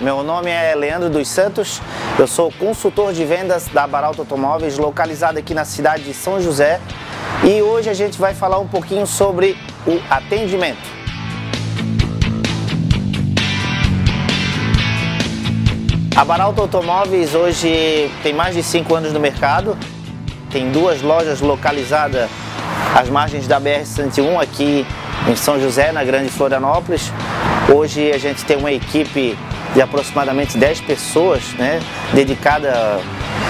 Meu nome é Leandro dos Santos, eu sou consultor de vendas da Baralto Automóveis, localizado aqui na cidade de São José. E hoje a gente vai falar um pouquinho sobre o atendimento. A Baralto Automóveis hoje tem mais de 5 anos no mercado, tem duas lojas localizadas às margens da BR-101 aqui em São José, na Grande Florianópolis. Hoje a gente tem uma equipe de aproximadamente 10 pessoas né, dedicada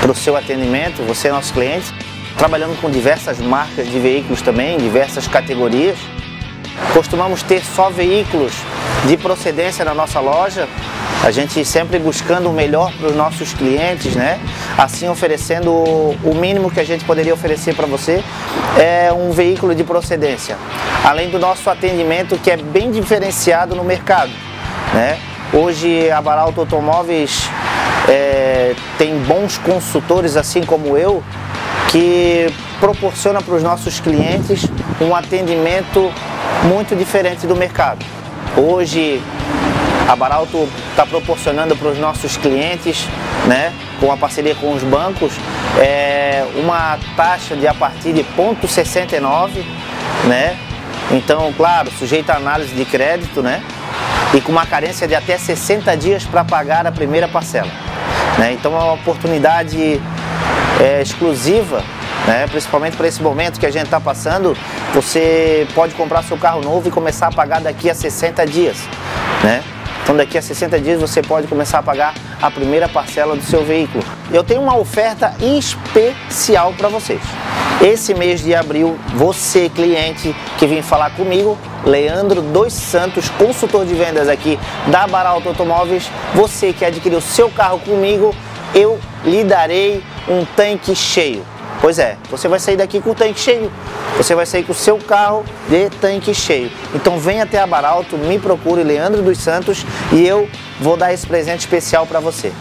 para o seu atendimento, você é nosso cliente, trabalhando com diversas marcas de veículos também, diversas categorias. Costumamos ter só veículos de procedência na nossa loja, a gente sempre buscando o melhor para os nossos clientes, né? Assim oferecendo o mínimo que a gente poderia oferecer para você é um veículo de procedência. Além do nosso atendimento que é bem diferenciado no mercado, né? Hoje a Baralto Automóveis é, tem bons consultores assim como eu que proporciona para os nossos clientes um atendimento muito diferente do mercado. Hoje a Baralto está proporcionando para os nossos clientes, né, com a parceria com os bancos, é, uma taxa de a partir de 0,69, né? Então, claro, sujeito a análise de crédito, né? E com uma carência de até 60 dias para pagar a primeira parcela. Né? Então é uma oportunidade é, exclusiva né? principalmente para esse momento que a gente está passando, você pode comprar seu carro novo e começar a pagar daqui a 60 dias. Né? Então daqui a 60 dias você pode começar a pagar a primeira parcela do seu veículo. Eu tenho uma oferta especial para vocês. Esse mês de abril, você cliente que vem falar comigo, Leandro dos Santos, consultor de vendas aqui da Baralto Automóveis, você que adquiriu seu carro comigo, eu lhe darei um tanque cheio. Pois é, você vai sair daqui com o tanque cheio. Você vai sair com o seu carro de tanque cheio. Então venha até a Baralto, me procure Leandro dos Santos e eu vou dar esse presente especial para você.